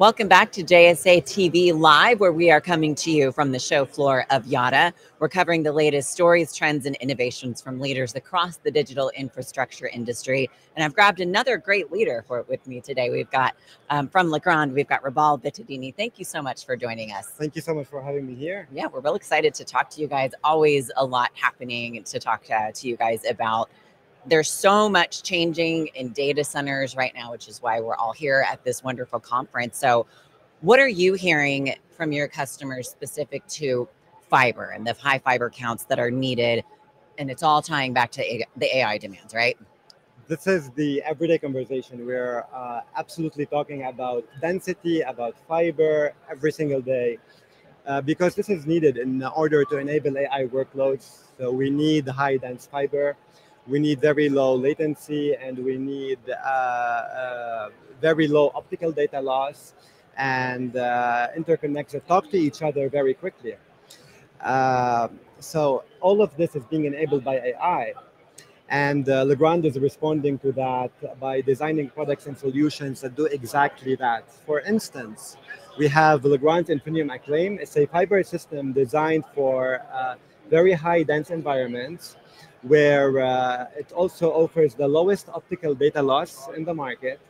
Welcome back to JSA TV Live, where we are coming to you from the show floor of Yotta. We're covering the latest stories, trends, and innovations from leaders across the digital infrastructure industry. And I've grabbed another great leader for with me today. We've got um, from Legrand, we've got Ribal Btaddini. Thank you so much for joining us. Thank you so much for having me here. Yeah, we're real excited to talk to you guys. Always a lot happening to talk to, to you guys about there's so much changing in data centers right now, which is why we're all here at this wonderful conference. So, what are you hearing from your customers specific to fiber and the high fiber counts that are needed? And it's all tying back to the AI demands, right? This is the everyday conversation. We're uh, absolutely talking about density, about fiber every single day. Uh, because this is needed in order to enable AI workloads. So we need high dense fiber we need very low latency and we need uh, uh, very low optical data loss and uh, interconnects that talk to each other very quickly. So all of this is being enabled by AI. And uh, Legrand is responding to that by designing products and solutions that do exactly that. For instance, we have Legrand Infinium Acclaim. It's a fiber system designed for uh, very high dense environments where uh, it also offers the lowest optical data loss in the market.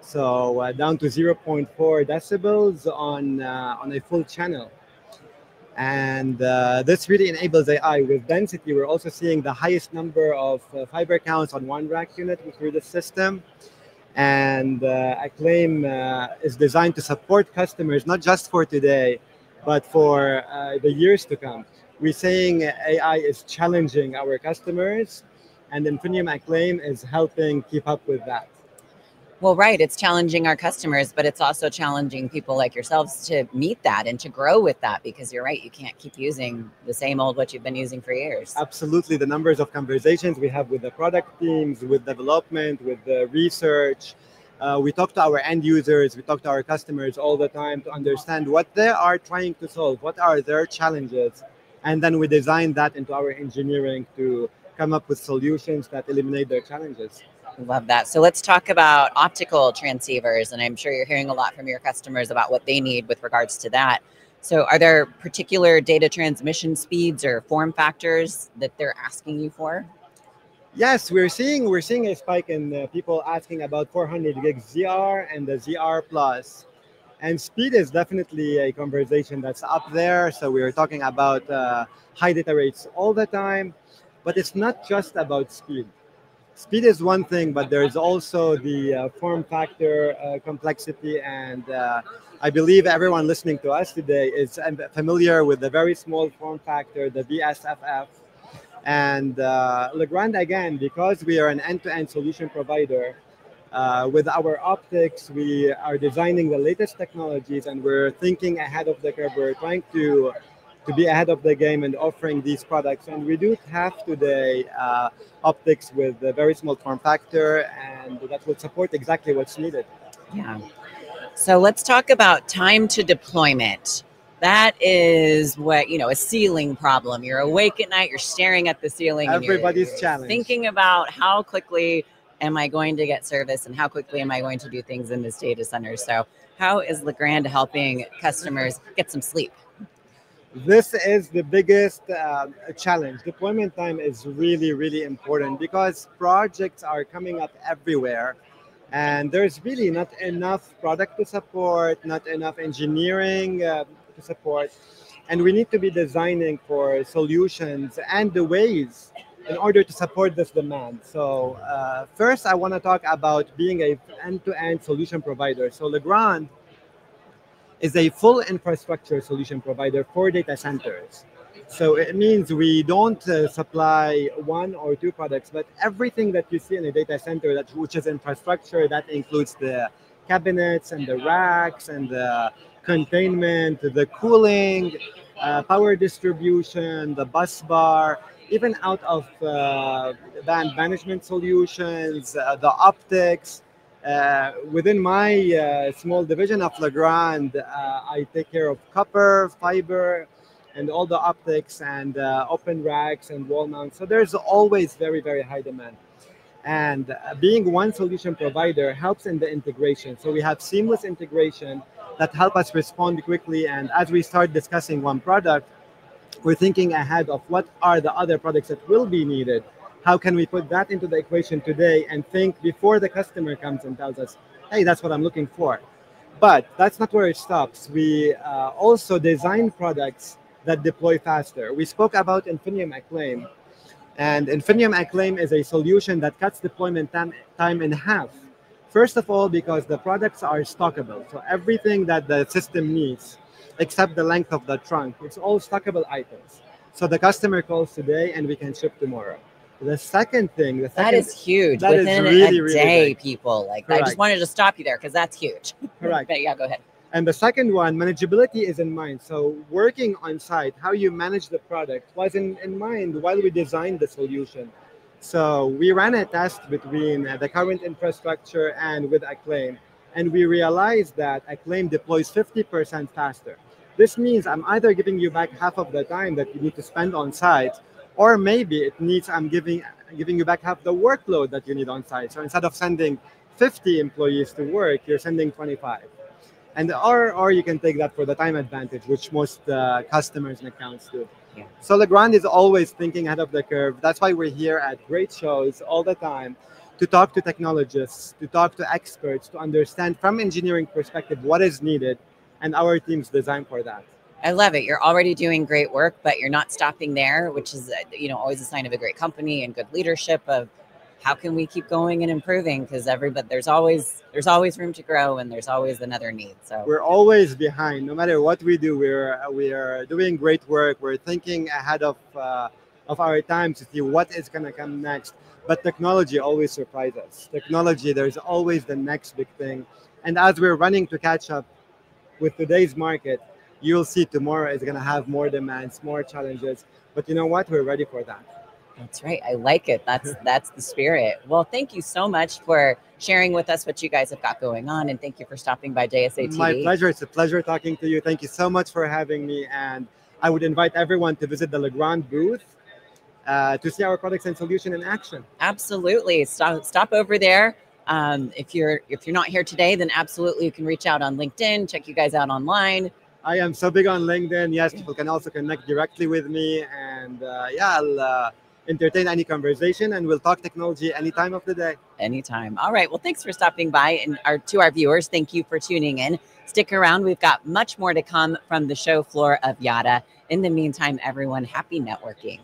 So uh, down to 0.4 decibels on, uh, on a full channel. And uh, this really enables AI with density. We're also seeing the highest number of uh, fiber counts on one rack unit through the system. And uh, Acclaim is designed to support customers, not just for today, but for the years to come we're saying AI is challenging our customers, and Infinium Acclaim is helping keep up with that. Well, right. It's challenging our customers, but it's also challenging people like yourselves to meet that and to grow with that because you're right. You can't keep using the same old what you've been using for years. Absolutely. The numbers of conversations we have with the product teams, with development, with the research. Uh, we talk to our end users, we talk to our customers all the time to understand what they are trying to solve, what are their challenges, and then we design that into our engineering to come up with solutions that eliminate their challenges. Love that. So let's talk about optical transceivers. And I'm sure you're hearing a lot from your customers about what they need with regards to that. So are there particular data transmission speeds or form factors that they're asking you for? Yes, we're seeing we're seeing a spike in uh, people asking about 400 gig ZR and the ZR plus. And speed is definitely a conversation that's up there. So we are talking about uh, high data rates all the time, but it's not just about speed. Speed is one thing, but there's also the uh, form factor uh, complexity. And uh, I believe everyone listening to us today is familiar with the very small form factor, the VSFF. And uh, Legrand, again, because we are an end to end solution provider, uh, with our optics, we are designing the latest technologies and we're thinking ahead of the curve. We're trying to to be ahead of the game and offering these products. And we do have today uh, optics with a very small form factor and that will support exactly what's needed. Yeah. So let's talk about time to deployment. That is what, you know, a ceiling problem. You're awake at night, you're staring at the ceiling. Everybody's challenge. Thinking about how quickly am I going to get service and how quickly am I going to do things in this data center? So, how is Legrand helping customers get some sleep? This is the biggest uh, challenge. Deployment time is really, really important because projects are coming up everywhere and there's really not enough product to support, not enough engineering uh, to support. And we need to be designing for solutions and the ways in order to support this demand. So uh, first, I want to talk about being a end-to-end solution provider. So Legrand is a full infrastructure solution provider for data centers. So it means we don't uh, supply one or two products, but everything that you see in a data center, that which is infrastructure, that includes the cabinets and the racks and the containment, the cooling, uh, power distribution, the bus bar, even out of uh, band management solutions, uh, the optics. Uh, within my uh, small division of Legrand, I take care of copper, fiber, and all the optics and open racks and wall mounts. So there's always very, very high demand. And being one solution provider helps in the integration. So we have seamless integration that help us respond quickly. And as we start discussing one product, we're thinking ahead of what are the other products that will be needed. How can we put that into the equation today and think before the customer comes and tells us, hey, that's what I'm looking for. But that's not where it stops. We uh, also design products that deploy faster. We spoke about Infinium Acclaim, and Infinium Acclaim is a solution that cuts deployment tam- time in half. First of all, because the products are stockable. So everything that the system needs, except the length of the trunk, it's all stackable items. So the customer calls today and we can ship tomorrow. The second thing, the second, That is huge. that is Within really, a really day, big. people. Like I just wanted to stop you there because that's huge. Correct. but yeah, go ahead. And the second one, manageability is in mind. So working on site, how you manage the product was in, in mind while we designed the solution. So we ran a test between uh, the current infrastructure and with Acclaim, and we realized that Acclaim deploys 50% faster. This means I'm either giving you back half of the time that you need to spend on site, or maybe it needs I'm giving giving you back half the workload that you need on site. So instead of sending 50 employees to work, you're sending 25 and or or you can take that for the time advantage, which most uh, customers and accounts do. Yeah. So Legrand is always thinking ahead of the curve. That's why we're here at great shows all the time to talk to technologists, to talk to experts, to understand from engineering perspective what is needed, and our teams design for that. I love it. You're already doing great work, but you're not stopping there, which is uh, you know always a sign of a great company and good leadership. Of how can we keep going and improving? Because everybody there's always there's always room to grow, and there's always another need. So We're always behind, no matter what we do. We're we are doing great work. We're thinking ahead of uh, of our time to see what is going to come next. But technology always surprises us. Technology, there's always the next big thing. And as we're running to catch up with today's market, you'll see tomorrow is going to have more demands, more challenges. But you know what? We're ready for that. That's right. I like it. That's that's the spirit. Well, thank you so much for sharing with us what you guys have got going on, and thank you for stopping by JSA TV. My pleasure. It's a pleasure talking to you. Thank you so much for having me. And I would invite everyone to visit the Legrand booth uh, to see our products and solution in action. Absolutely. Stop stop over there. Um, if you're if you're not here today, then absolutely you can reach out on LinkedIn. Check you guys out online. I am so big on LinkedIn. Yes, people can also connect directly with me. And uh, yeah, I'll uh, entertain any conversation and we'll talk technology any time of the day. anytime. All right. Well, thanks for stopping by. And our to our viewers, thank you for tuning in. Stick around. We've got much more to come from the show floor of Yotta. In the meantime, everyone, happy networking.